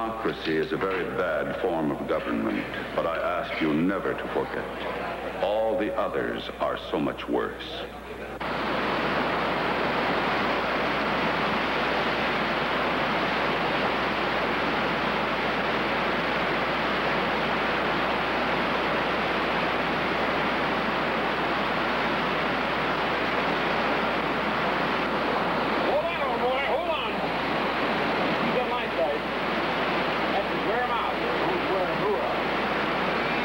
Democracy is a very bad form of government, but I ask you never to forget. All the others are so much worse. Hold on, old boy, hold on. You got my side. That's to wear 'em out. Who's wearing who out?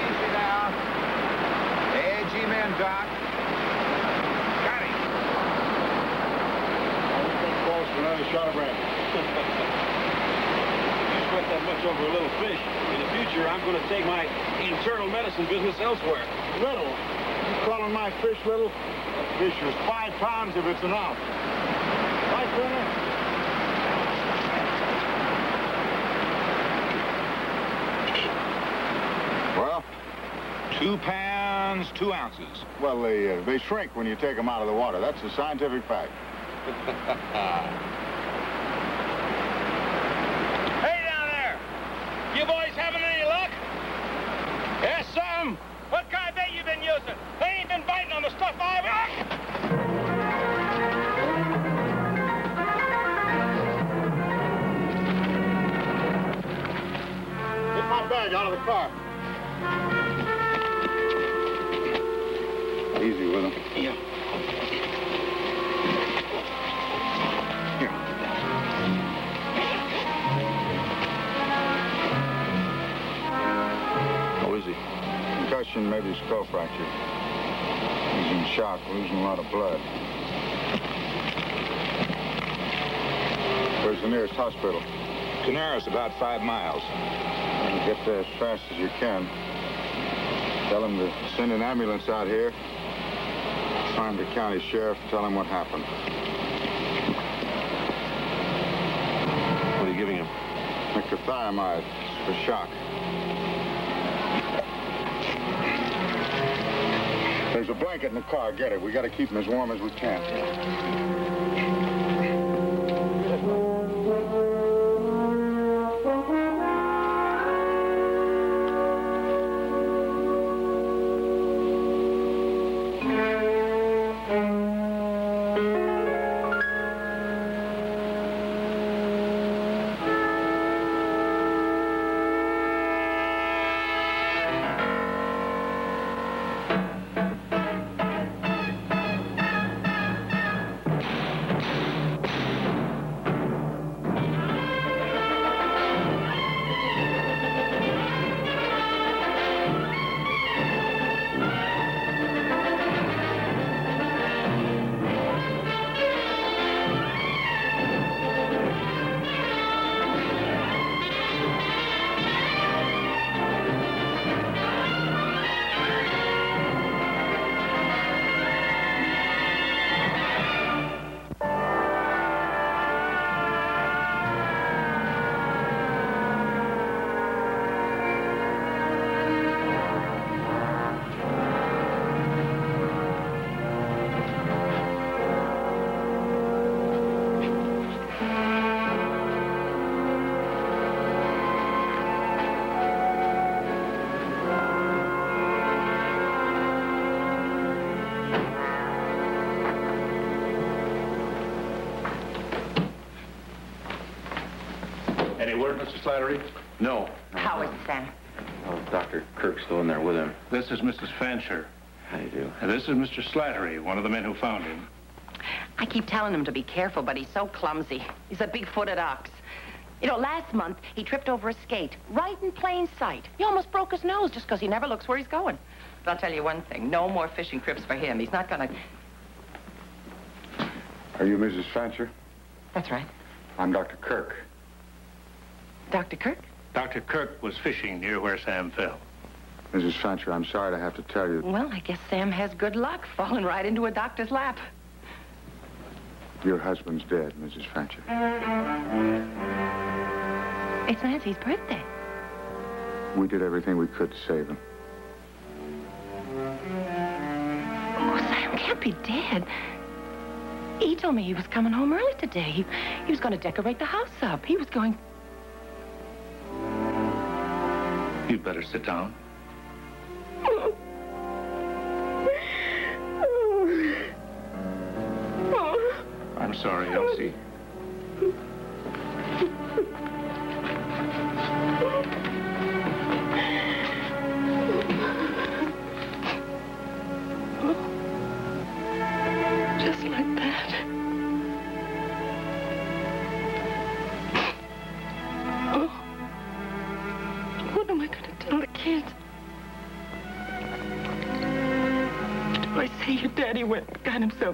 Easy now. Hey, G-Man Doc. Got him. I was getting close for another shot of brandy. you sweat that much over a little fish. In the future, I'm going to take my internal medicine business elsewhere. Little? You calling my fish little? That fish was five pounds if it's. Right, Turner? Well, two pounds, two ounces. Well, they, uh, they shrink when you take them out of the water. That's a scientific fact. Get bag out of the car. Easy with him. Yeah. How is he? Concussion, maybe skull fracture. He's in shock, losing a lot of blood. Where's the nearest hospital? Canaris, about five miles. Get there as fast as you can. Tell them to send an ambulance out here. Find the county sheriff, tell him what happened. What are you giving him? Nicothiamide for shock. There's a blanket in the car. Get it. We got to keep him as warm as we can. Any word, Mr. Slattery? No. How is Sam? Oh, Dr. Kirk's still in there with him. This is Mrs. Fancher. How do you do? And this is Mr. Slattery, one of the men who found him. I keep telling him to be careful, but he's so clumsy. He's a big-footed ox. You know, last month, he tripped over a skate, right in plain sight. He almost broke his nose just because he never looks where he's going. But I'll tell you one thing, no more fishing trips for him. He's not gonna... Are you Mrs. Fancher? That's right. I'm Dr. Kirk. Dr. Kirk? Dr. Kirk was fishing near where Sam fell. Mrs. Fancher, I'm sorry to have to tell you. Well, I guess Sam has good luck, falling right into a doctor's lap. Your husband's dead, Mrs. Fancher. It's Nancy's birthday. We did everything we could to save him. Oh, Sam can't be dead. He told me he was coming home early today. He, he was going to decorate the house up. He was going... You'd better sit down. Oh. I'm sorry, Elsie.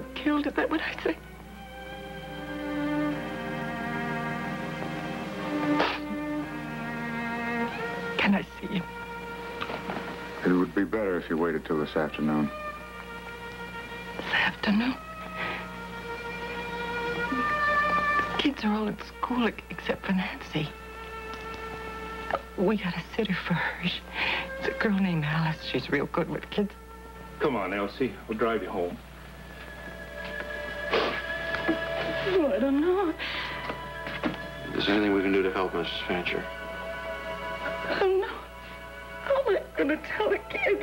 And got himself killed? Is that what I say? Can I see him? It would be better if you waited till this afternoon. This afternoon? The kids are all at school except for Nancy. We got a sitter for her. She- It's a girl named Alice. She's real good with kids. Come on, Elsie. We'll drive you home. I don't know. Is there anything we can do to help, Mrs. Fancher? Oh, I don't know. How am I going to tell the kid?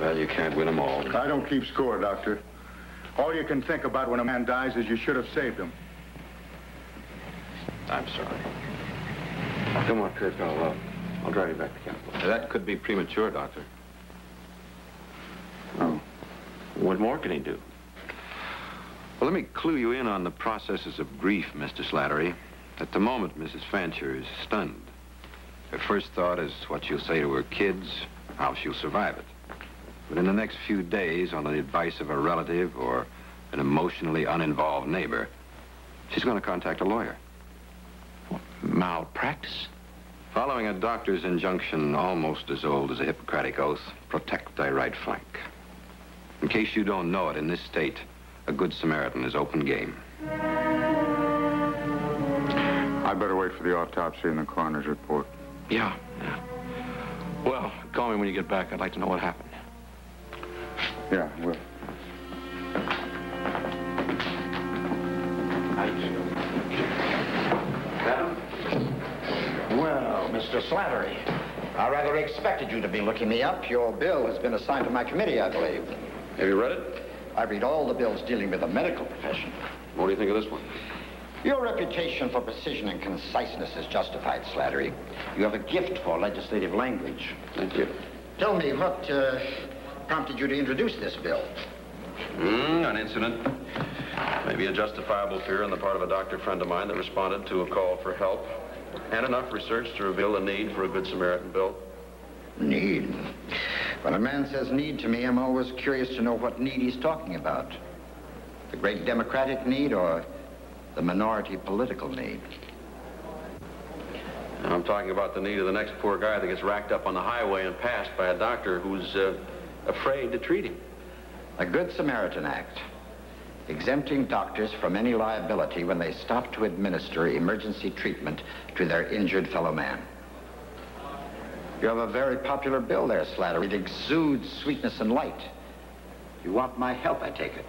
Well, you can't win them all. I don't keep score, Doctor. All you can think about when a man dies is you should have saved him. I'm sorry. Come on, Kirk. I'll, uh, I'll drive you back to Capitol. That could be premature, Doctor. Oh. What more can he do? Well, let me clue you in on the processes of grief, Mr. Slattery. At the moment, Mrs. Fancher is stunned. Her first thought is what she'll say to her kids, how she'll survive it. But in the next few days, on the advice of a relative or an emotionally uninvolved neighbor, she's going to contact a lawyer. Malpractice? Following a doctor's injunction almost as old as a Hippocratic oath, protect thy right flank. In case you don't know it, in this state, a good Samaritan is open game. I better wait for the autopsy and the coroner's report. Yeah, yeah. Well, call me when you get back. I'd like to know what happened. Yeah, well. Well, Mr. Slattery, I rather expected you to be looking me up. Your bill has been assigned to my committee, I believe. Have you read it? I read all the bills dealing with the medical profession. What do you think of this one? Your reputation for precision and conciseness is justified, Slattery. You have a gift for legislative language. Thank you. Tell me, what uh, prompted you to introduce this bill? Hmm, an incident. Maybe a justifiable fear on the part of a doctor friend of mine that responded to a call for help. And enough research to reveal the need for a Good Samaritan bill. Need. When a man says need to me, I'm always curious to know what need he's talking about. The great democratic need or the minority political need? I'm talking about the need of the next poor guy that gets racked up on the highway and passed by a doctor who's uh, afraid to treat him. A Good Samaritan Act, exempting doctors from any liability when they stop to administer emergency treatment to their injured fellow man. You have a very popular bill there, Slattery. It exudes sweetness and light. You want my help, I take it.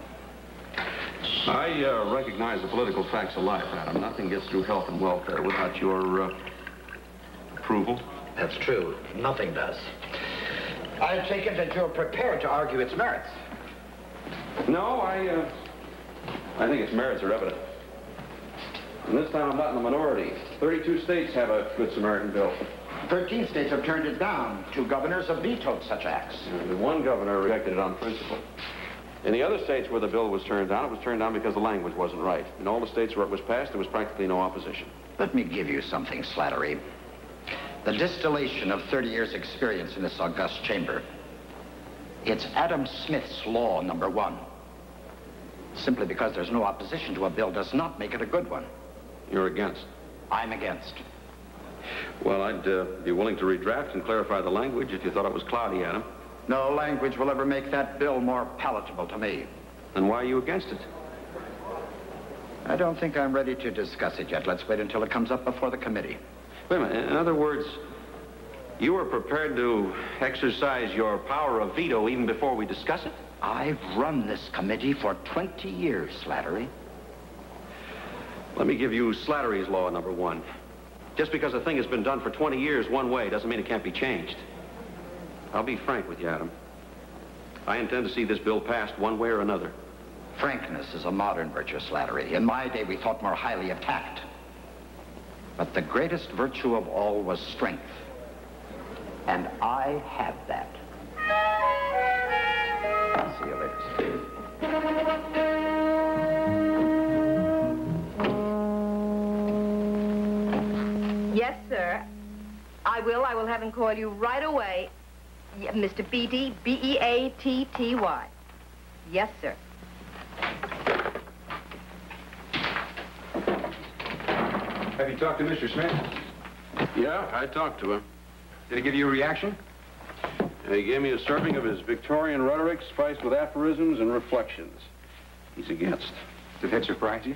I uh, recognize the political facts of life, Adam. Nothing gets through health and welfare without your uh, approval. That's true. Nothing does. I take it that you're prepared to argue its merits. No, I, uh, I think its merits are evident. And this time I'm not in the minority. 32 states have a Good Samaritan bill. Thirteen states have turned it down. Two governors have vetoed such acts. And one governor rejected it on principle. In the other states where the bill was turned down, it was turned down because the language wasn't right. In all the states where it was passed, there was practically no opposition. Let me give you something, Slattery. The distillation of 30 years' experience in this august chamber. It's Adam Smith's law, number one. Simply because there's no opposition to a bill does not make it a good one. You're against. I'm against. Well, I'd uh, be willing to redraft and clarify the language if you thought it was cloudy, Adam. No language will ever make that bill more palatable to me. Then why are you against it? I don't think I'm ready to discuss it yet. Let's wait until it comes up before the committee. Wait a minute. In other words, You were prepared to exercise your power of veto even before we discuss it? I've run this committee for 20 years, Slattery. Let me give you Slattery's law number one. Just because a thing has been done for 20 years one way doesn't mean it can't be changed. I'll be frank with you, Adam. I intend to see this bill passed one way or another. Frankness is a modern virtue, Slattery. In my day, we thought more highly of tact. But the greatest virtue of all was strength. And I have that. I'll see you later. Yes, sir. I will. I will have him call you right away. Yeah, Mr. Beatty, B-E-A-T-T-Y. Yes, sir. Have you talked to Mr. Smith? Yeah, I talked to him. Did he give you a reaction? He gave me a serving of his Victorian rhetoric spiced with aphorisms and reflections. He's against. Did that surprise you?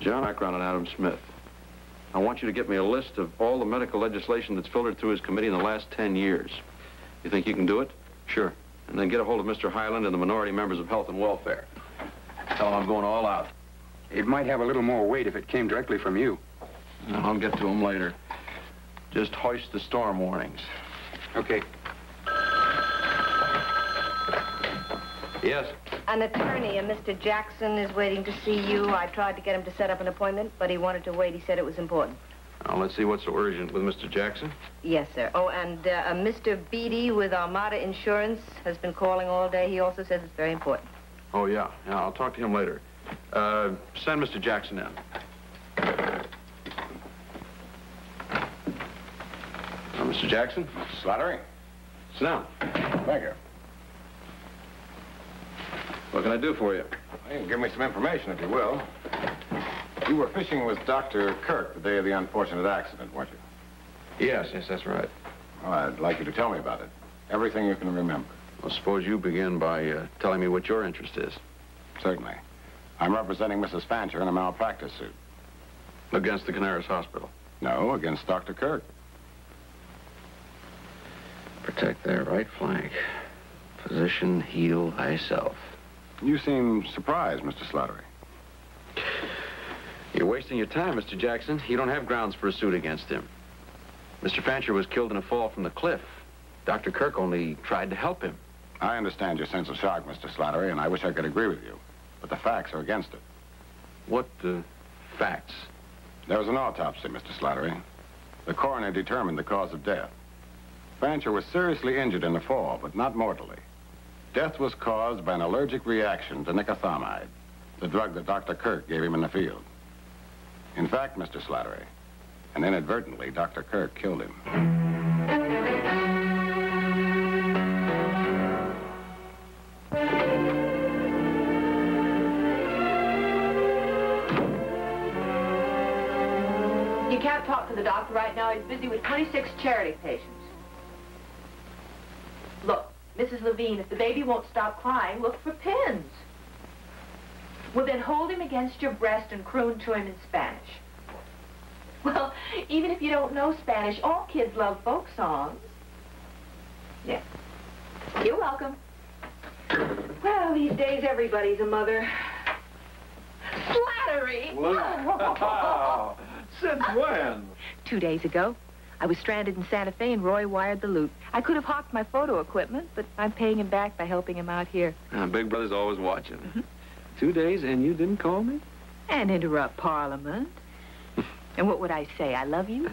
John Akron and Adam Smith. I want you to get me a list of all the medical legislation that's filtered through his committee in the last 10 years. You think you can do it? Sure. And then get a hold of Mr. Highland and the minority members of Health and Welfare. Tell them I'm going all out. It might have a little more weight if it came directly from you. I'll get to them later. Just hoist the storm warnings. Okay. Yes? An attorney, a Mr. Jackson, is waiting to see you. I tried to get him to set up an appointment, but he wanted to wait. He said it was important. Now, let's see what's so urgent with Mr. Jackson. Yes, sir. Oh, and uh, a Mr. Beatty with Armada Insurance has been calling all day. He also says it's very important. Oh, yeah. Yeah, I'll talk to him later. Uh, send Mr. Jackson in. Mr. Jackson, Slattery? sit down. Thank you. What can I do for you? You can give me some information, if you will. You were fishing with Dr. Kirk the day of the unfortunate accident, weren't you? Yes, yes, that's right. Well, I'd like you to tell me about it. Everything you can remember. Well, suppose you begin by uh, telling me what your interest is. Certainly. I'm representing Mrs. Fancher in a malpractice suit. Against the Canaris Hospital. No, against Dr. Kirk. Protect their right flank. Physician, heal thyself. You seem surprised, Mr. Slattery. You're wasting your time, Mr. Jackson. You don't have grounds for a suit against him. Mr. Fancher was killed in a fall from the cliff. Dr. Kirk only tried to help him. I understand your sense of shock, Mr. Slattery, and I wish I could agree with you. But the facts are against it. What, uh, facts? There was an autopsy, Mr. Slattery. The coroner determined the cause of death. Fancher was seriously injured in the fall, but not mortally. Death was caused by an allergic reaction to nicothamide, the drug that Dr. Kirk gave him in the field. In fact, Mr. Slattery, and inadvertently, Dr. Kirk killed him. You can't talk to the doctor right now. He's busy with 26 charity patients. Look, Mrs. Levine, if the baby won't stop crying, look for pins. Well, then hold him against your breast and croon to him in Spanish. Well, even if you don't know Spanish, all kids love folk songs. Yeah. You're welcome. Well, these days everybody's a mother. Flattery! Since when? Two days ago, I was stranded in Santa Fe and Roy wired the loot. I could have hawked my photo equipment, but I'm paying him back by helping him out here. Uh, Big Brother's always watching. Two days and you didn't call me? And interrupt Parliament. and what would I say? I love you?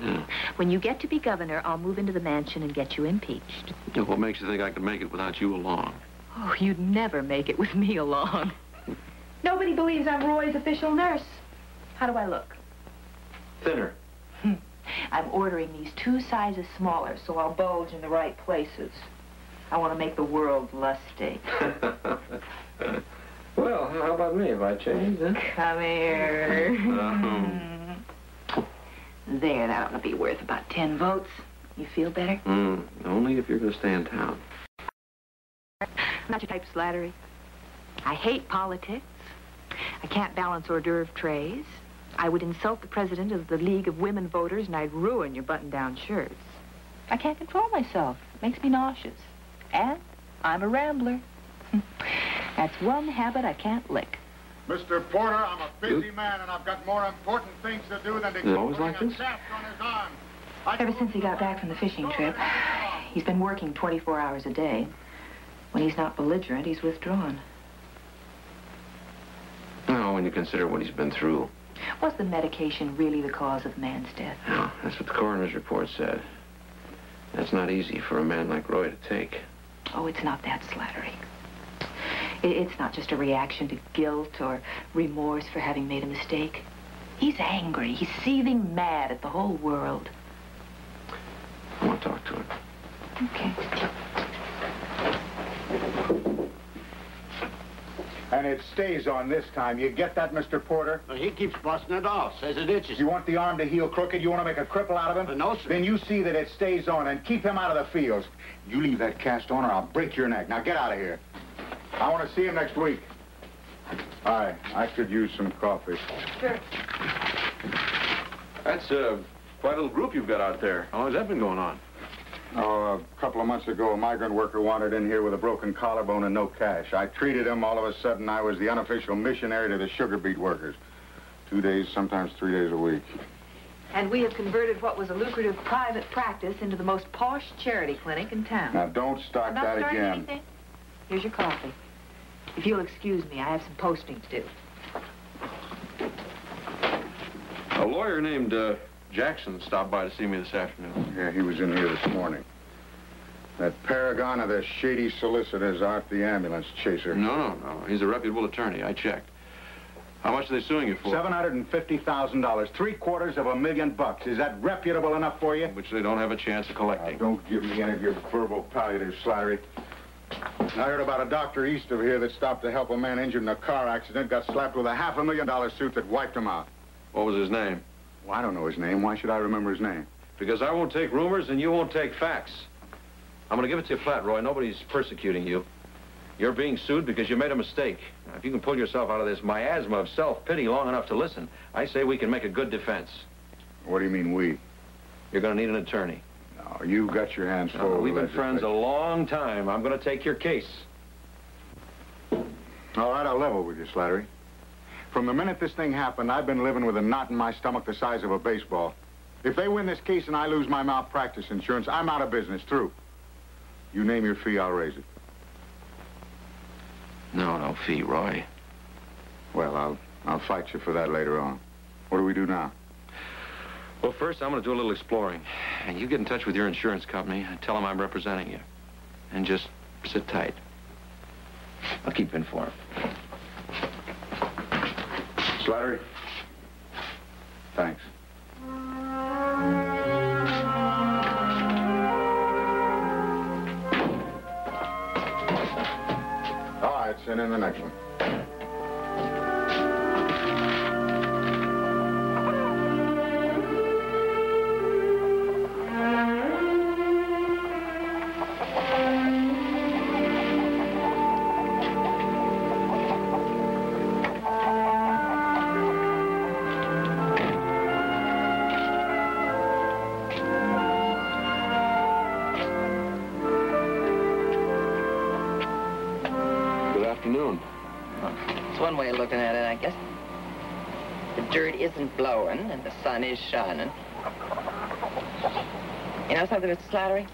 When you get to be governor, I'll move into the mansion and get you impeached. Yeah, What makes you think I could make it without you along? Oh, you'd never make it with me along. Nobody believes I'm Roy's official nurse. How do I look? Thinner. I'm ordering these two sizes smaller so I'll bulge in the right places. I want to make the world lusty. well, how about me? Have I changed, huh? Come here. Oh. There, that ought to be worth about ten votes. You feel better? Mm, only if you're going to stay in town. Not your type, Slattery. I hate politics. I can't balance hors d'oeuvre trays. I would insult the president of the League of Women Voters, and I'd ruin your button-down shirts. I can't control myself. It makes me nauseous. And I'm a rambler. That's one habit I can't lick. Mr. Porter, I'm a busy man, and I've got more important things to do than to Is it keep always like a this? shaft on his arm. Ever since he got back from the fishing trip, he's been working 24 hours a day. When he's not belligerent, he's withdrawn. No, when you consider what he's been through. Was the medication really the cause of the man's death? No, that's what the coroner's report said. That's not easy for a man like Roy to take. Oh, it's not that slattery. It's not just a reaction to guilt or remorse for having made a mistake. He's angry. He's seething mad at the whole world. I want to talk to him. Okay. And it stays on this time. You get that, Mr. Porter? Well, he keeps busting it off. Says it itches. You want the arm to heal crooked? You want to make a cripple out of him? Uh, no, sir. Then you see that it stays on and keep him out of the fields. You leave that cast on or I'll break your neck. Now get out of here. I want to see him next week. Hi, I could use some coffee. Sure. That's uh, quite a little group you've got out there. How long has that been going on? Oh, a couple of months ago, a migrant worker wandered in here with a broken collarbone and no cash. I treated him. All of a sudden, I was the unofficial missionary to the sugar beet workers. Two days, sometimes three days a week. And we have converted what was a lucrative private practice into the most posh charity clinic in town. Now, don't start I'm not that again. anything. Here's your coffee. If you'll excuse me, I have some posting to do. A lawyer named uh, Jackson stopped by to see me this afternoon. Yeah, he was in here this morning. That paragon of the shady solicitors, Art the ambulance chaser. No, no, no. He's a reputable attorney. I checked. How much are they suing you for? $750,000, three quarters of a million bucks. Is that reputable enough for you? Which they don't have a chance of collecting. don't give me any of your verbal palliative slattery. I heard about a doctor east of here that stopped to help a man injured in a car accident, got slapped with a half a million dollar suit that wiped him out. What was his name? Well, I don't know his name. Why should I remember his name? Because I won't take rumors and you won't take facts. I'm going to give it to you flat, Roy. Nobody's persecuting you. You're being sued because you made a mistake. Now, if you can pull yourself out of this miasma of self-pity long enough to listen, I say we can make a good defense. What do you mean, we? You're going to need an attorney. No, you've got your hands full. we've been friends a long time. I'm going to take your case. All right, I'll level with you, Slattery. From the minute this thing happened, I've been living with a knot in my stomach the size of a baseball. If they win this case and I lose my malpractice insurance, I'm out of business, through. You name your fee, I'll raise it. No, no fee, Roy. Well, I'll, I'll fight you for that later on. What do we do now? Well, first, I'm going to do a little exploring. And you get in touch with your insurance company and tell them I'm representing you. And just sit tight. I'll keep informed. Slattery? Thanks. All right, send in the next one. Is shining. You know something, Mr. Slattery?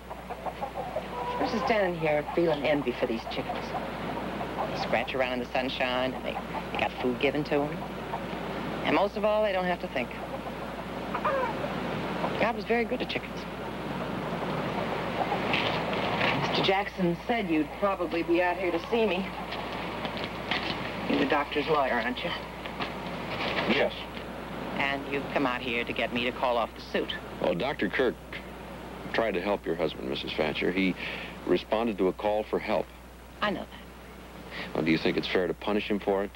I was just standing here feeling envy for these chickens. They scratch around in the sunshine and they, they got food given to them. And most of all, they don't have to think. God was very good to chickens. Mr. Jackson said you'd probably be out here to see me. You're the doctor's lawyer, aren't you? Yes. And you've come out here to get me to call off the suit. Well, Dr. Kirk tried to help your husband, Mrs. Fancher. He responded to a call for help. I know that. Well, do you think it's fair to punish him for it?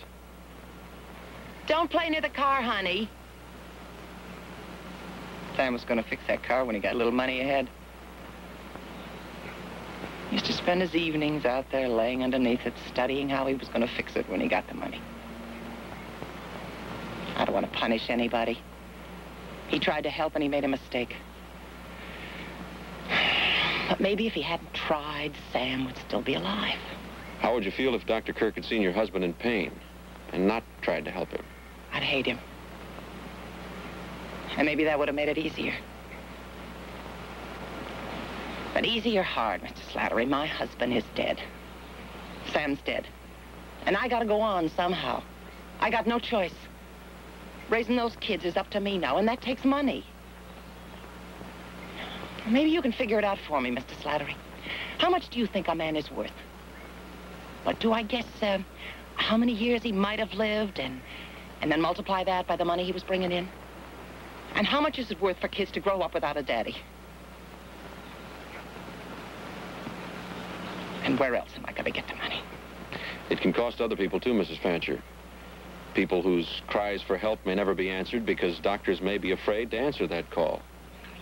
Don't play near the car, honey. Sam was going to fix that car when he got a little money ahead. He Used to spend his evenings out there laying underneath it, studying how he was going to fix it when he got the money. I don't want to punish anybody. He tried to help and he made a mistake. But maybe if he hadn't tried, Sam would still be alive. How would you feel if Dr. Kirk had seen your husband in pain and not tried to help him? I'd hate him. And maybe that would have made it easier. But easy or hard, Mr. Slattery, my husband is dead. Sam's dead. And I gotta go on somehow. I got no choice. Raising those kids is up to me now, and that takes money. Maybe you can figure it out for me, Mr. Slattery. How much do you think a man is worth? What do I guess, uh, how many years he might have lived, and, and then multiply that by the money he was bringing in? And how much is it worth for kids to grow up without a daddy? And where else am I going to get the money? It can cost other people too, Mrs. Fancher. People whose cries for help may never be answered because doctors may be afraid to answer that call.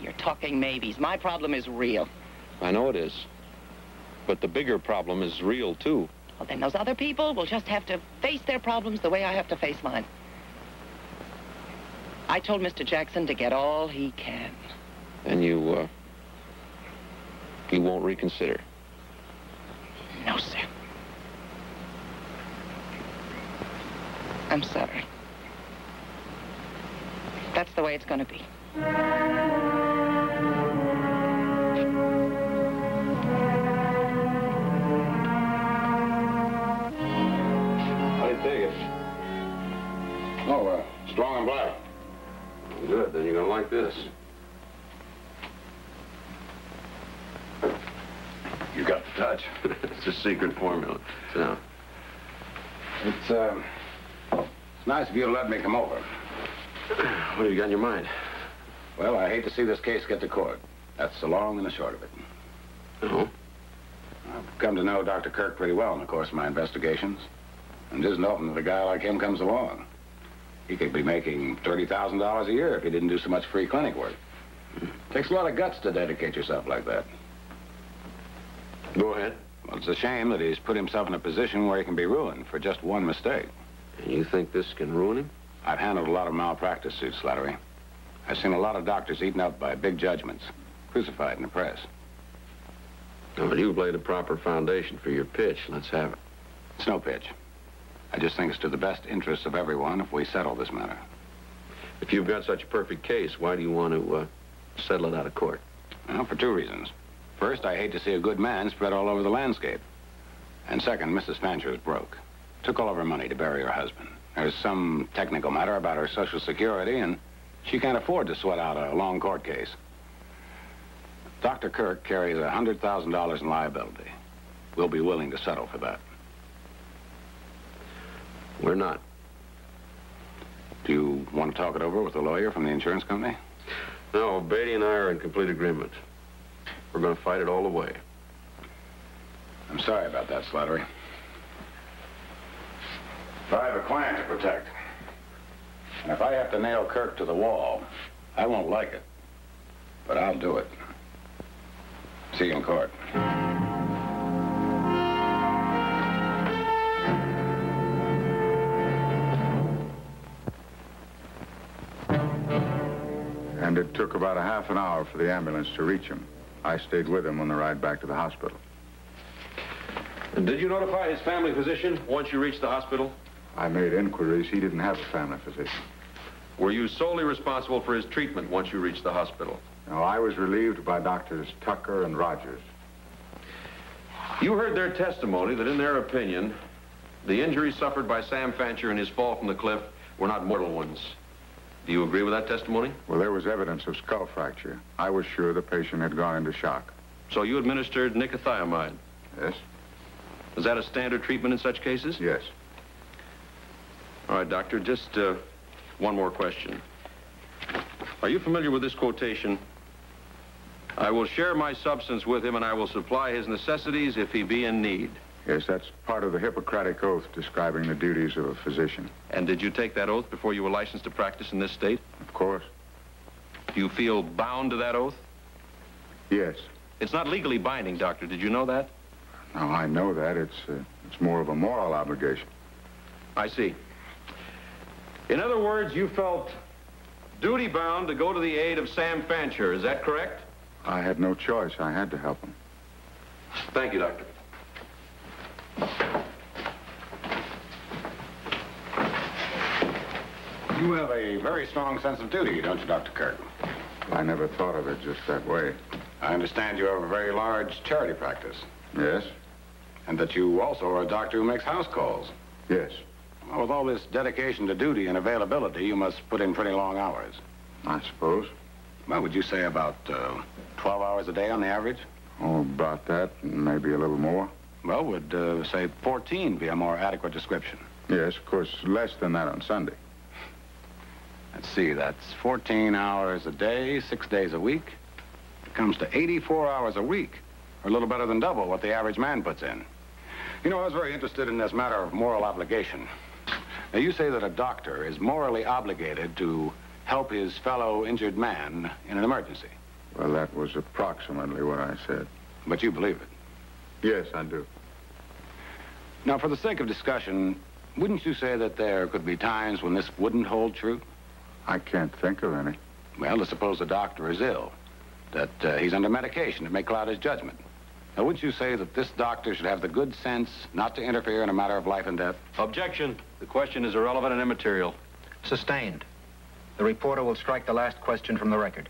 You're talking maybes. My problem is real. I know it is. But the bigger problem is real, too. Well, then those other people will just have to face their problems the way I have to face mine. I told Mr. Jackson to get all he can. And you, uh, you won't reconsider? No, sir. I'm sorry. That's the way it's going to be. How do you take it? Oh, uh, strong and black. Good, then you're gonna like this. You got the touch. it's a secret formula. So, It's, uh, it's nice of you to let me come over. what do you got in your mind? Well, I hate to see this case get to court. That's the long and the short of it. Oh? I've come to know Dr. Kirk pretty well in the course of my investigations. And it isn't often that a guy like him comes along. He could be making $30,000 a year if he didn't do so much free clinic work. Takes a lot of guts to dedicate yourself like that. Go ahead. Well, it's a shame that he's put himself in a position where he can be ruined for just one mistake. And you think this can ruin him? I've handled a lot of malpractice suits, Slattery. I've seen a lot of doctors eaten up by big judgments, crucified in the press. No, but you've laid a proper foundation for your pitch. Let's have it. It's no pitch. I just think it's to the best interest of everyone if we settle this matter. If you've got such a perfect case, why do you want to uh, settle it out of court? Well, for two reasons. First, I hate to see a good man spread all over the landscape. And second, Mrs. Fancher is broke. Took all of her money to bury her husband. There's some technical matter about her Social Security, and she can't afford to sweat out a long court case. Dr. Kirk carries $100,000 in liability. We'll be willing to settle for that. We're not. Do you want to talk it over with a lawyer from the insurance company? No, Beatty and I are in complete agreement. We're going to fight it all the way. I'm sorry about that, Slattery. But I have a client to protect. And if I have to nail Kirk to the wall, I won't like it. But I'll do it. See you in court. And it took about a half an hour for the ambulance to reach him. I stayed with him on the ride back to the hospital. And did you notify his family physician once you reached the hospital? I made inquiries. He didn't have a family physician. Were you solely responsible for his treatment once you reached the hospital? No, I was relieved by doctors Tucker and Rogers. You heard their testimony that in their opinion, the injuries suffered by Sam Fancher in his fall from the cliff were not mortal ones. Do you agree with that testimony? Well, there was evidence of skull fracture. I was sure the patient had gone into shock. So you administered nicothiamide. Yes? Is that a standard treatment in such cases? Yes. All right, doctor, just uh, one more question. Are you familiar with this quotation? I will share my substance with him and I will supply his necessities if he be in need. Yes, that's part of the Hippocratic Oath describing the duties of a physician. And did you take that oath before you were licensed to practice in this state? Of course. Do you feel bound to that oath? Yes. It's not legally binding, doctor. Did you know that? No, I know that. It's, uh, it's more of a moral obligation. I see. In other words, you felt duty-bound to go to the aid of Sam Fancher. Is that correct? I had no choice. I had to help him. Thank you, Doctor. You have a very strong sense of duty, don't you, Dr. Kirk? I never thought of it just that way. I understand you have a very large charity practice. Yes? And that you also are a doctor who makes house calls. Yes. Well, with all this dedication to duty and availability, you must put in pretty long hours. I suppose. Well, would you say about uh, 12 hours a day on the average? Oh, about that, maybe a little more. Well, would, uh, say, 14 be a more adequate description? Yes, of course, less than that on Sunday. Let's see, that's 14 hours a day, six days a week. It comes to 84 hours a week, or a little better than double what the average man puts in. You know, I was very interested in this matter of moral obligation. Now, you say that a doctor is morally obligated to help his fellow injured man in an emergency. Well, that was approximately what I said. But you believe it? Yes, I do. Now, for the sake of discussion, wouldn't you say that there could be times when this wouldn't hold true? I can't think of any. Well, to suppose the doctor is ill, that uh, he's under medication that may cloud his judgment. Now, wouldn't you say that this doctor should have the good sense not to interfere in a matter of life and death? Objection. The question is irrelevant and immaterial. Sustained. The reporter will strike the last question from the record.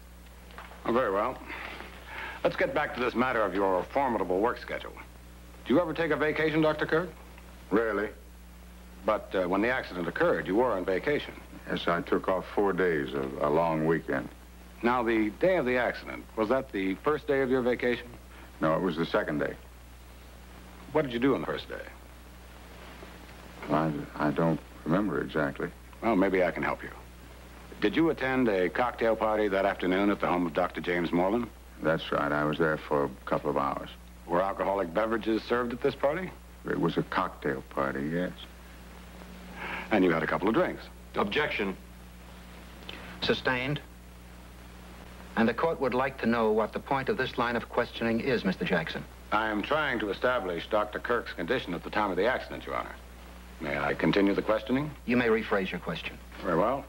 Oh, very well. Let's get back to this matter of your formidable work schedule. Do you ever take a vacation, Dr. Kirk? Rarely. But uh, when the accident occurred, you were on vacation. Yes, I took off four days, a, a long weekend. Now, the day of the accident, was that the first day of your vacation? No, it was the second day. What did you do on the first day? I, I don't remember exactly. Well, maybe I can help you. Did you attend a cocktail party that afternoon at the home of Dr. James Moreland? That's right. I was there for a couple of hours. Were alcoholic beverages served at this party? It was a cocktail party, yes. And you had a couple of drinks? Objection. Sustained. And the court would like to know what the point of this line of questioning is, Mr. Jackson. I am trying to establish Dr. Kirk's condition at the time of the accident, Your Honor. May I continue the questioning? You may rephrase your question. Very well.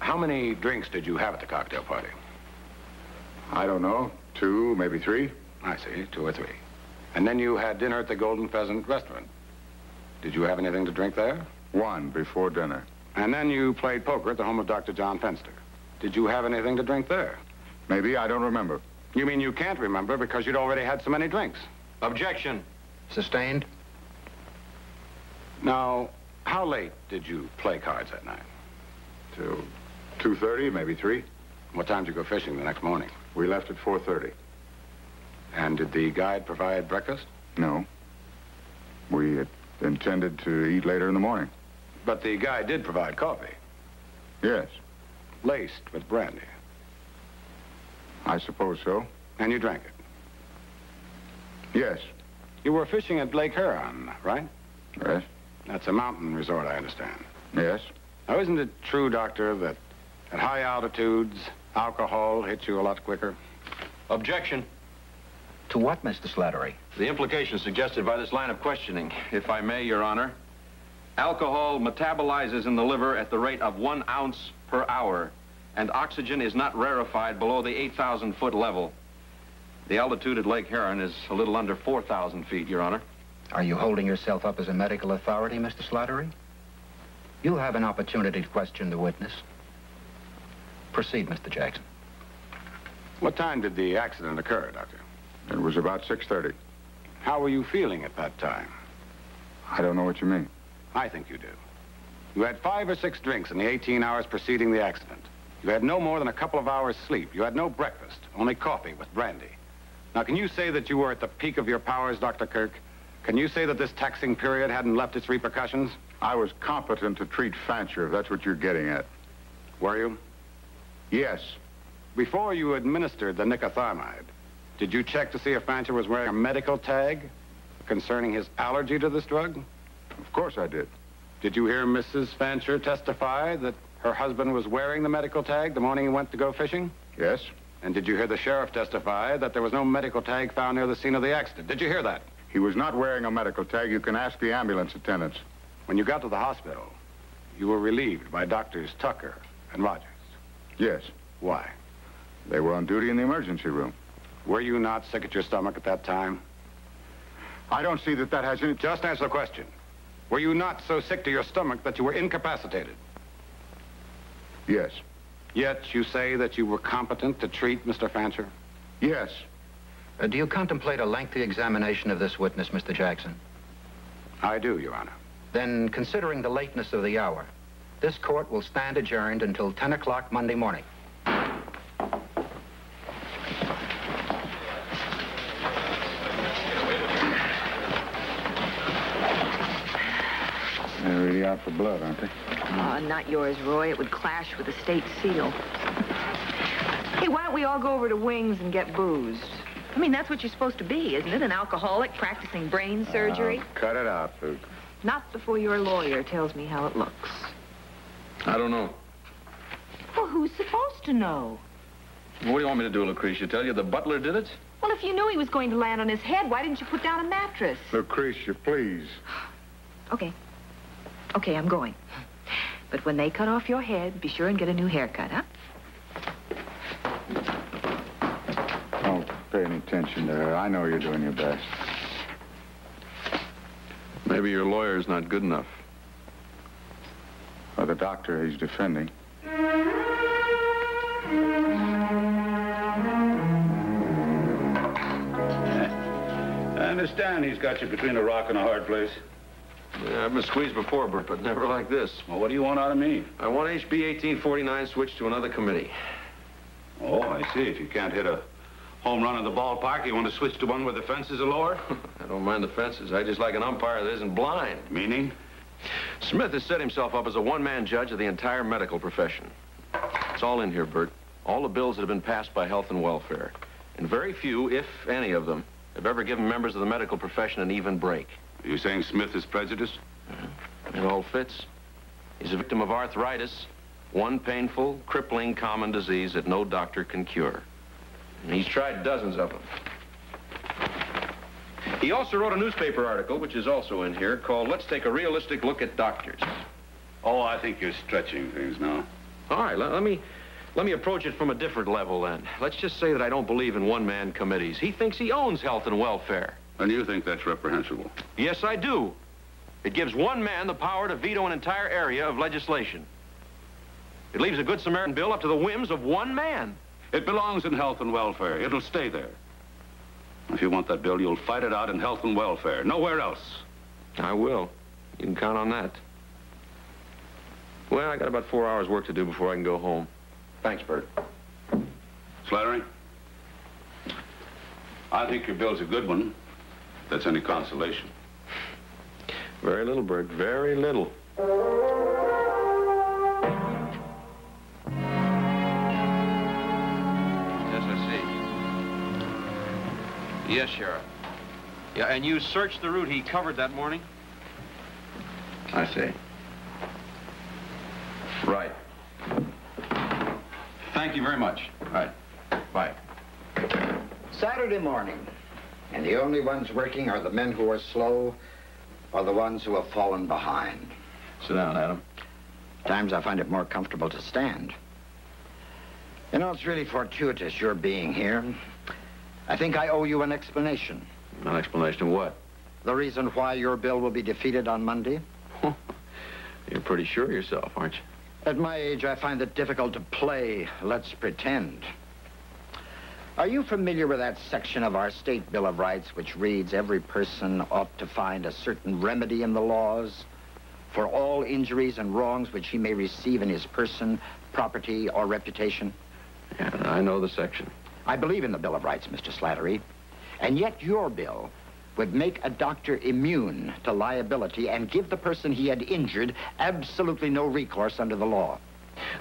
How many drinks did you have at the cocktail party? I don't know. Two, maybe three. I see, two or three. And then you had dinner at the Golden Pheasant restaurant. Did you have anything to drink there? One, before dinner. And then you played poker at the home of Dr. John Fenster. Did you have anything to drink there? Maybe, I don't remember. You mean you can't remember because you'd already had so many drinks? Objection. Sustained. Now, how late did you play cards that night? Till 2.30, maybe 3. What time did you go fishing the next morning? We left at 4.30. And did the guide provide breakfast? No. We had intended to eat later in the morning. But the guide did provide coffee. Yes. Laced with brandy. I suppose so. And you drank it? Yes. You were fishing at Lake Huron, right? Yes. That's a mountain resort, I understand. Yes. Now, isn't it true, Doctor, that at high altitudes, alcohol hits you a lot quicker? Objection. To what, Mr. Slattery? The implication suggested by this line of questioning, if I may, Your Honor. Alcohol metabolizes in the liver at the rate of one ounce per hour, and oxygen is not rarefied below the 8,000 foot level. The altitude at Lake Huron is a little under 4,000 feet, Your Honor. Are you holding yourself up as a medical authority, Mr. Slattery? You'll have an opportunity to question the witness. Proceed, Mr. Jackson. What time did the accident occur, Doctor? It was about 6.30. How were you feeling at that time? I don't know what you mean. I think you do. You had five or six drinks in the 18 hours preceding the accident. You had no more than a couple of hours sleep. You had no breakfast, only coffee with brandy. Now, can you say that you were at the peak of your powers, Dr. Kirk? Can you say that this taxing period hadn't left its repercussions? I was competent to treat Fancher, if that's what you're getting at. Were you? Yes. Before you administered the nicothamide, did you check to see if Fancher was wearing a medical tag concerning his allergy to this drug? Of course I did. Did you hear Mrs. Fancher testify that her husband was wearing the medical tag the morning he went to go fishing? Yes. And did you hear the sheriff testify that there was no medical tag found near the scene of the accident? Did you hear that? He was not wearing a medical tag. You can ask the ambulance attendants. When you got to the hospital, you were relieved by doctors Tucker and Rogers. Yes. Why? They were on duty in the emergency room. Were you not sick at your stomach at that time? I don't see that that has any... Just answer the question. Were you not so sick to your stomach that you were incapacitated? Yes. Yet you say that you were competent to treat Mr. Fancher? Yes. Uh, do you contemplate a lengthy examination of this witness, Mr. Jackson? I do, Your Honor. Then, considering the lateness of the hour, this court will stand adjourned until 10 o'clock Monday morning. They're really out for blood, aren't they? Oh, not yours, Roy. It would clash with the state seal. Hey, why don't we all go over to Wings and get boozed? I mean, that's what you're supposed to be, isn't it? An alcoholic practicing brain surgery? Oh, cut it out, Luke. Not before your lawyer tells me how it looks. I don't know. Well, who's supposed to know? What do you want me to do, Lucretia? Tell you the butler did it? Well, if you knew he was going to land on his head, why didn't you put down a mattress? Lucretia, please. Okay. Okay, I'm going. But when they cut off your head, be sure and get a new haircut, huh? Don't pay any attention to her. I know you're doing your best. Maybe your lawyer's not good enough. Or the doctor he's defending. I understand he's got you between a rock and a hard place. Yeah, I've been squeezed before, Bert, but never like this. Well, what do you want out of me? I want HB 1849 switched to another committee. Oh, I see. If you can't hit a home run in the ballpark, you want to switch to one where the fences are lower? I don't mind the fences. I just like an umpire that isn't blind. Meaning? Smith has set himself up as a one-man judge of the entire medical profession. It's all in here, Bert. All the bills that have been passed by health and welfare. And very few, if any of them, have ever given members of the medical profession an even break. Are you saying Smith is prejudiced? Uh, it all fits. He's a victim of arthritis, one painful, crippling common disease that no doctor can cure. And he's tried dozens of them. He also wrote a newspaper article, which is also in here, called Let's Take a Realistic Look at Doctors. Oh, I think you're stretching things now. All right, let, let me let me approach it from a different level then. Let's just say that I don't believe in one-man committees. He thinks he owns health and welfare. And you think that's reprehensible? Yes, I do. It gives one man the power to veto an entire area of legislation. It leaves a Good Samaritan bill up to the whims of one man. It belongs in health and welfare. It'll stay there. If you want that bill, you'll fight it out in health and welfare. Nowhere else. I will. You can count on that. Well, I got about four hours work to do before I can go home. Thanks, Bert. Slattery? I think your bill's a good one. If that's any consolation. Very little, Bert. Very little. Yes, I see. Yes, Sheriff. Yeah, and you searched the route he covered that morning? I see. Right. Thank you very much. All right. Bye. Saturday morning. And the only ones working are the men who are slow or the ones who have fallen behind. Sit down, Adam. Times I find it more comfortable to stand. You know, it's really fortuitous your being here. I think I owe you an explanation. An explanation of what? The reason why your bill will be defeated on Monday? You're pretty sure of yourself, aren't you? At my age, I find it difficult to play let's pretend. Are you familiar with that section of our state Bill of Rights which reads every person ought to find a certain remedy in the laws for all injuries and wrongs which he may receive in his person, property, or reputation? Yeah, I know the section. I believe in the Bill of Rights, Mr. Slattery. And yet your bill would make a doctor immune to liability and give the person he had injured absolutely no recourse under the law.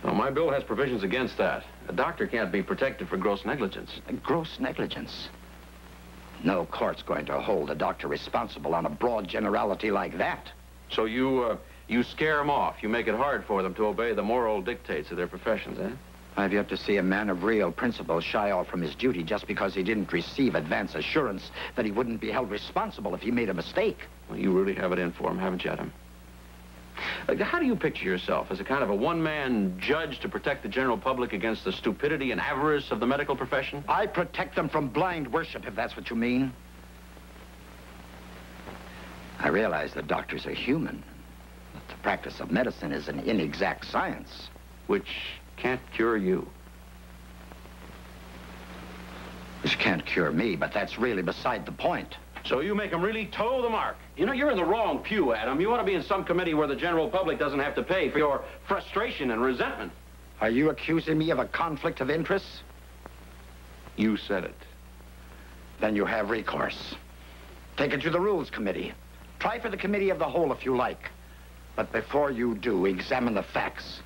Now, my bill has provisions against that. A doctor can't be protected for gross negligence. Gross negligence? No court's going to hold a doctor responsible on a broad generality like that. So you, uh, you scare them off. You make it hard for them to obey the moral dictates of their professions, eh? I've yet to see a man of real principle shy off from his duty just because he didn't receive advance assurance that he wouldn't be held responsible if he made a mistake. Well, you really have it in for him, haven't you, Adam? Uh, How do you picture yourself? As a kind of a one-man judge to protect the general public against the stupidity and avarice of the medical profession? I protect them from blind worship, if that's what you mean. I realize that doctors are human. That the practice of medicine is an inexact science. Which can't cure you. Which can't cure me, but that's really beside the point. So you make them really toe the mark. You know, you're in the wrong pew, Adam. You ought to be in some committee where the general public doesn't have to pay for your frustration and resentment. Are you accusing me of a conflict of interests? You said it. Then you have recourse. Take it to the Rules Committee. Try for the Committee of the Whole if you like. But before you do, examine the facts.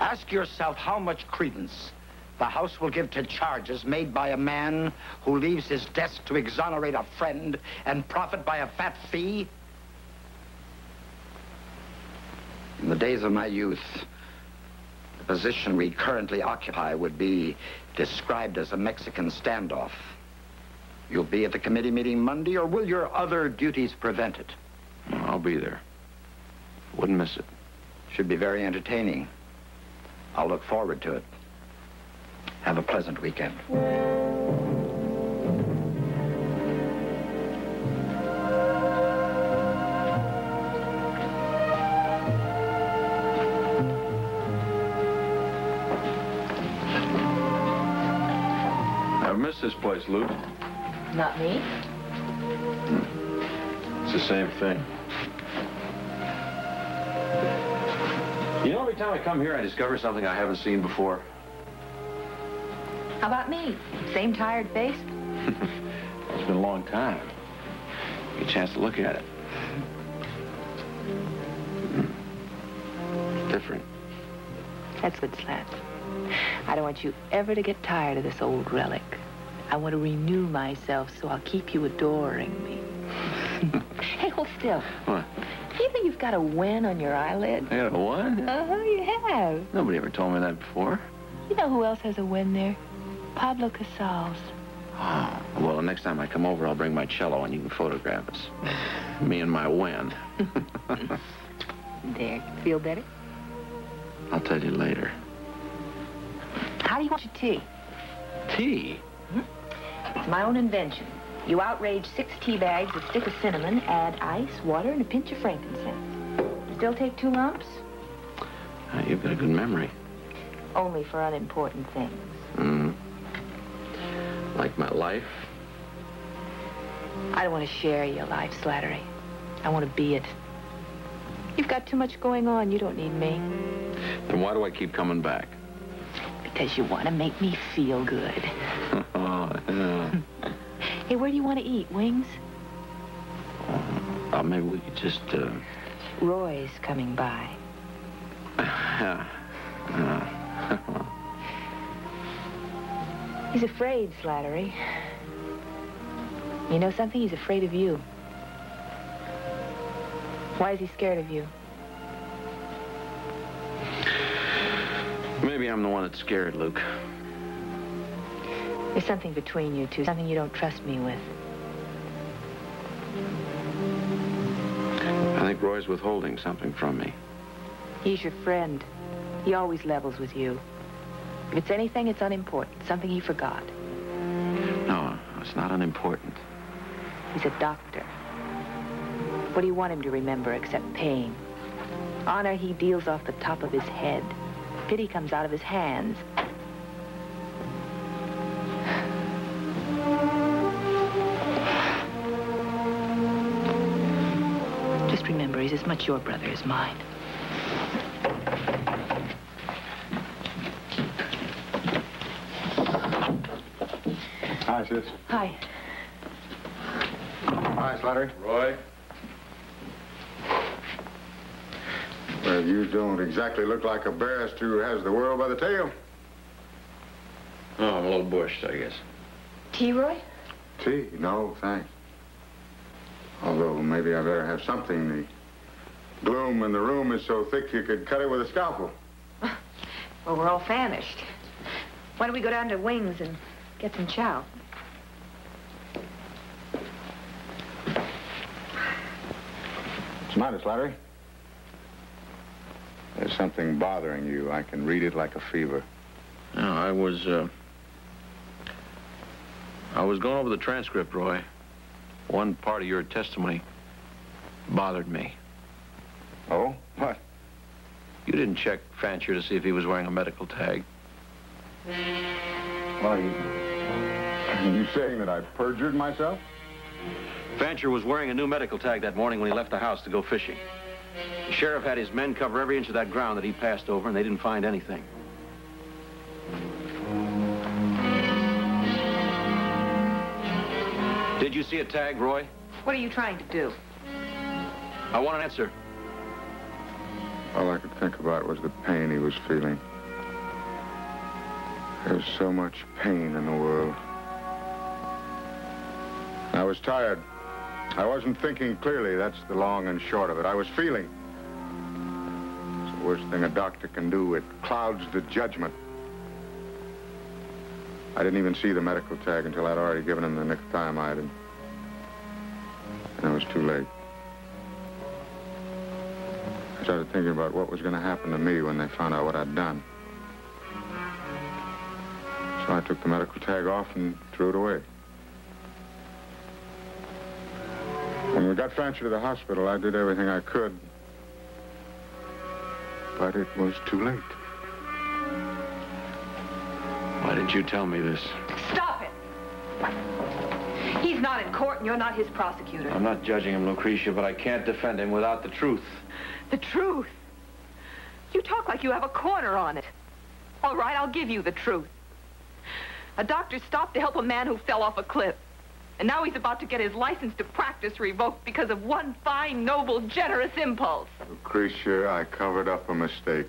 Ask yourself how much credence the House will give to charges made by a man who leaves his desk to exonerate a friend and profit by a fat fee. In the days of my youth, the position we currently occupy would be described as a Mexican standoff. You'll be at the committee meeting Monday, or will your other duties prevent it? I'll be there. Wouldn't miss it. Should be very entertaining. I'll look forward to it. Have a pleasant weekend. I've missed this place, Luke. Not me. It's the same thing. You know, every time I come here, I discover something I haven't seen before. How about me? Same tired face? It's been a long time. Get a chance to look at it. It's different. That's good, Slats. I don't want you ever to get tired of this old relic. I want to renew myself, so I'll keep you adoring me. hey, hold still. What? You think you've got a wen on your eyelid? I got a what? Uh-huh, you have. Nobody ever told me that before. You know who else has a wen there? Pablo Casals. Oh, well, the next time I come over, I'll bring my cello and you can photograph us. Me and my wind. There. Feel better? I'll tell you later. How do you want your tea? Tea? It's my own invention. You outrage six tea bags, a stick of cinnamon, add ice, water, and a pinch of frankincense. Still take two lumps? Uh, you've got a good memory. Only for unimportant things. Mm. Like my life. I don't want to share your life, Slattery. I want to be it. You've got too much going on. You don't need me. Then why do I keep coming back? Because you want to make me feel good. oh, yeah. Hey, where do you want to eat? Wings? Thought maybe we could just, uh... Roy's coming by. Uh, uh, He's afraid, Slattery. You know something? He's afraid of you. Why is he scared of you? maybe I'm the one that's scared, Luke. There's something between you two, something you don't trust me with. I think Roy's withholding something from me. He's your friend. He always levels with you. If it's anything, it's unimportant, something he forgot. No, it's not unimportant. He's a doctor. What do you want him to remember except pain? Honor he deals off the top of his head. Pity comes out of his hands. Just remember, he's as much your brother as mine. Hi, sis. Hi. Hi, Slattery. Roy? Well, you don't exactly look like a barrister who has the world by the tail. Oh, I'm a little bushed, I guess. Tea, Roy? Tea? No, thanks. Although maybe I better have something. The gloom in the room is so thick you could cut it with a scalpel. Well, we're all famished. Why don't we go down to Wings and get some chow? What's the matter, Slattery? There's something bothering you. I can read it like a fever. No, I was, uh... I was going over the transcript, Roy. One part of your testimony bothered me. Oh? What? You didn't check Fancher to see if he was wearing a medical tag. Why, you, are you saying that I perjured myself? Fancher was wearing a new medical tag that morning when he left the house to go fishing. The sheriff had his men cover every inch of that ground that he passed over, and they didn't find anything. Did you see a tag, Roy? What are you trying to do? I want an answer. All I could think about was the pain he was feeling. There's so much pain in the world. I was tired. I wasn't thinking clearly. That's the long and short of it. I was feeling. It's the worst thing a doctor can do. It clouds the judgment. I didn't even see the medical tag until I'd already given him the Nicothiamide. And it was too late. I started thinking about what was going to happen to me when they found out what I'd done. So I took the medical tag off and threw it away. When we got Fancher to the hospital, I did everything I could. But it was too late. Why didn't you tell me this? Stop it! He's not in court and you're not his prosecutor. I'm not judging him, Lucretia, but I can't defend him without the truth. The truth? You talk like you have a corner on it. All right, I'll give you the truth. A doctor stopped to help a man who fell off a cliff. And now he's about to get his license to practice revoked because of one fine, noble, generous impulse. Oh, Lucretia, I covered up a mistake.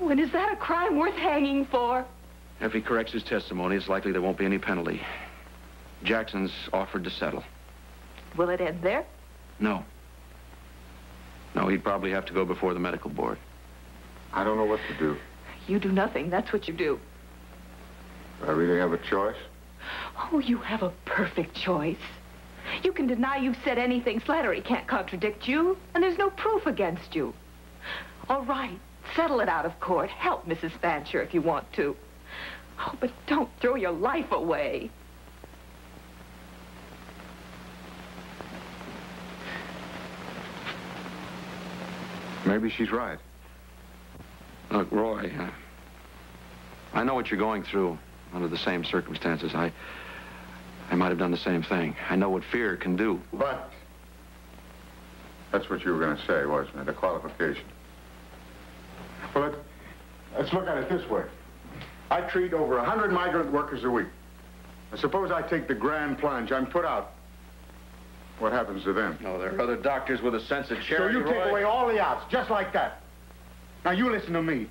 Oh, and is that a crime worth hanging for? If he corrects his testimony, it's likely there won't be any penalty. Jackson's offered to settle. Will it end there? No. No, he'd probably have to go before the medical board. I don't know what to do. You do nothing. That's what you do. Do I really have a choice? Oh, you have a perfect choice. You can deny you've said anything. Slattery can't contradict you, and there's no proof against you. All right, settle it out of court. Help Mrs. Fancher if you want to. Oh, but don't throw your life away. Maybe she's right. Look, Roy, uh, I know what you're going through under the same circumstances. I, I might have done the same thing. I know what fear can do. But that's what you were going to say, wasn't it? A qualification. Well, let, let's look at it this way. I treat over a 100 migrant workers a week. And suppose I take the grand plunge. I'm put out. What happens to them? No, there are other doctors with a sense of charity. So charity, you take Roy. away all the outs, just like that. Now, you listen to me.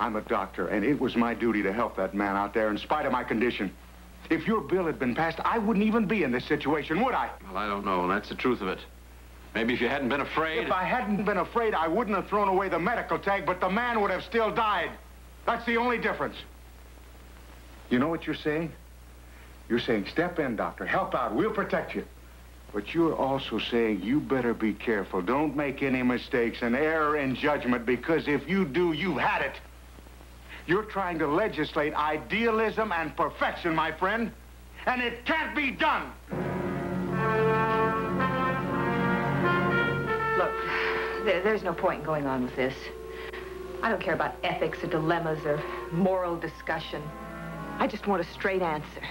I'm a doctor, and it was my duty to help that man out there in spite of my condition. If your bill had been passed, I wouldn't even be in this situation, would I? Well, I don't know, and that's the truth of it. Maybe if you hadn't been afraid... If I hadn't been afraid, I wouldn't have thrown away the medical tag, but the man would have still died. That's the only difference. You know what you're saying? You're saying, step in, doctor, help out, we'll protect you. But you're also saying you better be careful. Don't make any mistakes and error in judgment, because if you do, you've had it. You're trying to legislate idealism and perfection, my friend, and it can't be done. Look, there, there's no point in going on with this. I don't care about ethics or dilemmas or moral discussion. I just want a straight answer.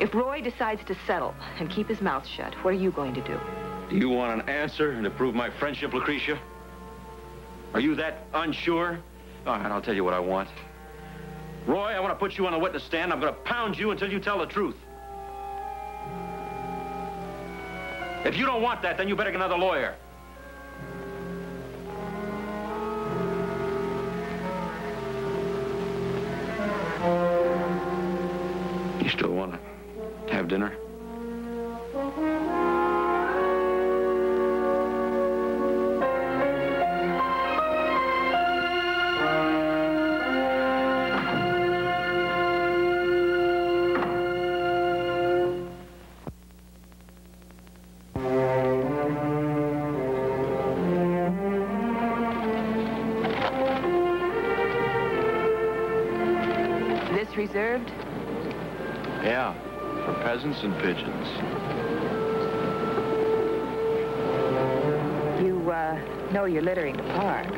If Roy decides to settle and keep his mouth shut, what are you going to do? Do you want an answer and to prove my friendship, Lucretia? Are you that unsure? All right, I'll tell you what I want. Roy, I want to put you on the witness stand. I'm going to pound you until you tell the truth. If you don't want that, then you better get another lawyer. You still want to have dinner? And pigeons. You, uh, know you're littering the park.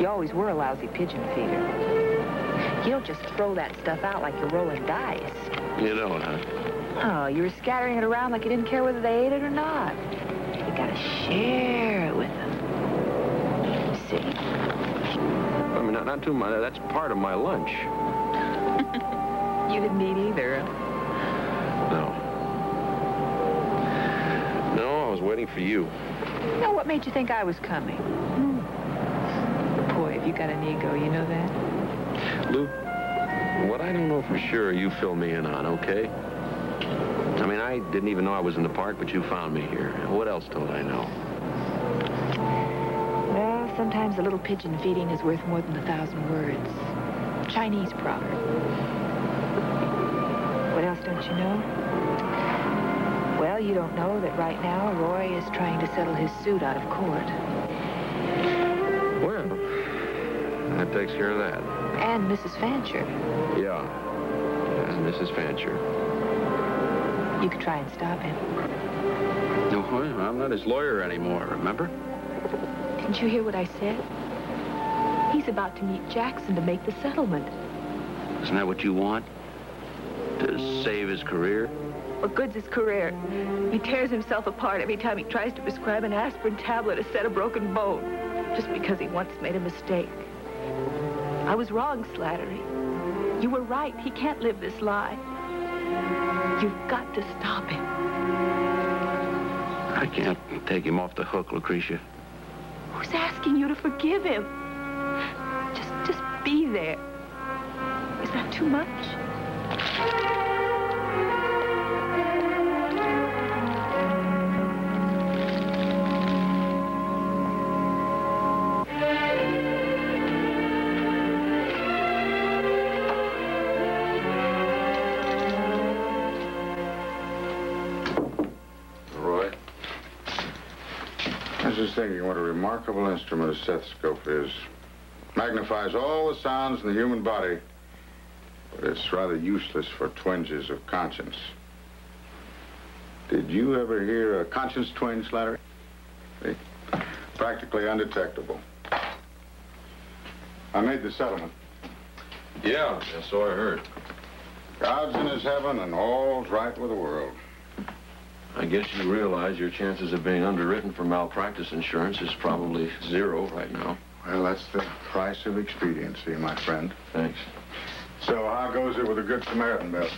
You always were a lousy pigeon feeder. You don't just throw that stuff out like you're rolling dice. You don't, huh? Oh, you were scattering it around like you didn't care whether they ate it or not. You gotta share it with them. See? I mean, not, not too much. That's part of my lunch. You didn't eat either. Waiting for you. Now, what made you think I was coming? Hmm. Boy, have you got an ego, you know that? Lou, what I don't know for sure, you fill me in on, okay? I mean, I didn't even know I was in the park, but you found me here. What else don't I know? Well, sometimes a little pigeon feeding is worth more than a thousand words. Chinese proverb. What else don't you know? You don't know that right now Roy is trying to settle his suit out of court. Well, that takes care of that. And Mrs. Fancher. Yeah. And Mrs. Fancher. You could try and stop him. No, I'm not his lawyer anymore, remember? Didn't you hear what I said? He's about to meet Jackson to make the settlement. Isn't that what you want? To save his career? What good's his career? He tears himself apart every time he tries to prescribe an aspirin tablet to set a broken bone, just because he once made a mistake. I was wrong, Slattery. You were right. He can't live this lie. You've got to stop him. I can't take him off the hook, Lucretia. Who's asking you to forgive him? Just, just be there. Is that too much? Remarkable instrument a stethoscope is. Magnifies all the sounds in the human body, but it's rather useless for twinges of conscience. Did you ever hear a conscience twinge, Slattery? Practically undetectable. I made the settlement. Yeah, yeah, so I heard. God's in his heaven and all's right with the world. I guess you realize your chances of being underwritten for malpractice insurance is probably zero right now. Well, that's the price of expediency, my friend. Thanks. So how goes it with the Good Samaritan bill?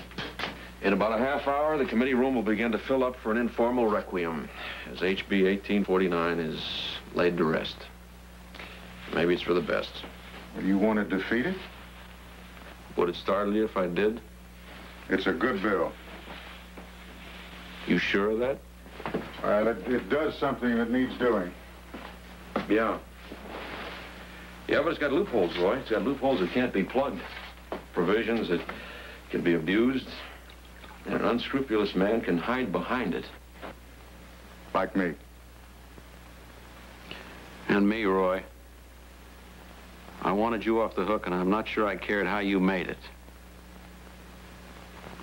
In about a half hour, the committee room will begin to fill up for an informal requiem as HB 1849 is laid to rest. Maybe it's for the best. You want to defeat it? Would it startle you if I did? It's a good bill. You sure of that? Well, it, it does something that needs doing. Yeah. Yeah, but it's got loopholes, Roy. It's got loopholes that can't be plugged. Provisions that can be abused. And an unscrupulous man can hide behind it. Like me. And me, Roy. I wanted you off the hook, and I'm not sure I cared how you made it.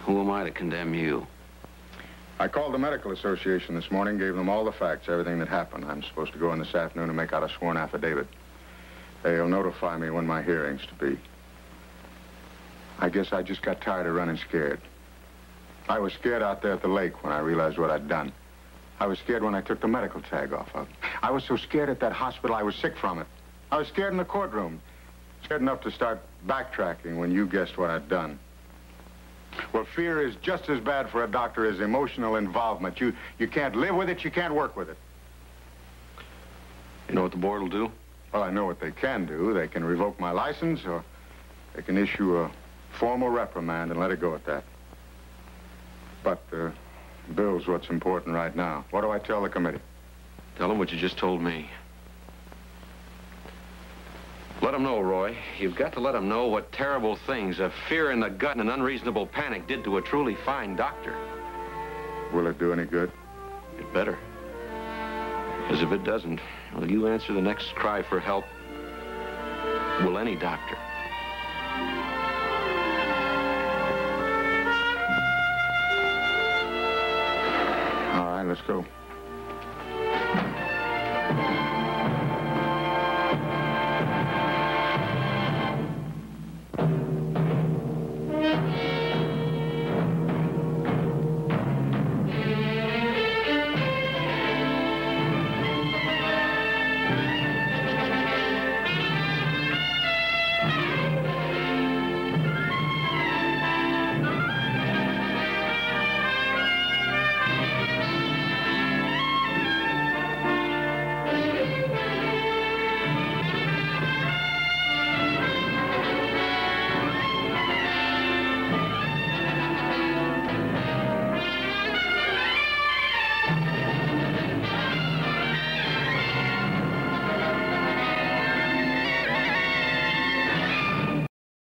Who am I to condemn you? I called the Medical Association this morning, gave them all the facts, everything that happened. I'm supposed to go in this afternoon and make out a sworn affidavit. They'll notify me when my hearing's to be. I guess I just got tired of running scared. I was scared out there at the lake when I realized what I'd done. I was scared when I took the medical tag off of. I was so scared at that hospital I was sick from it. I was scared in the courtroom. Scared enough to start backtracking when you guessed what I'd done. Well, fear is just as bad for a doctor as emotional involvement. You, you can't live with it, you can't work with it. You know what the board will do? Well, I know what they can do. They can revoke my license, or they can issue a formal reprimand and let it go at that. But, uh, Bill's what's important right now. What do I tell the committee? Tell them what you just told me. Let them know, Roy. You've got to let them know what terrible things a fear in the gut and an unreasonable panic did to a truly fine doctor. Will it do any good? It better. Because if it doesn't, will you answer the next cry for help? Will any doctor? All right, let's go.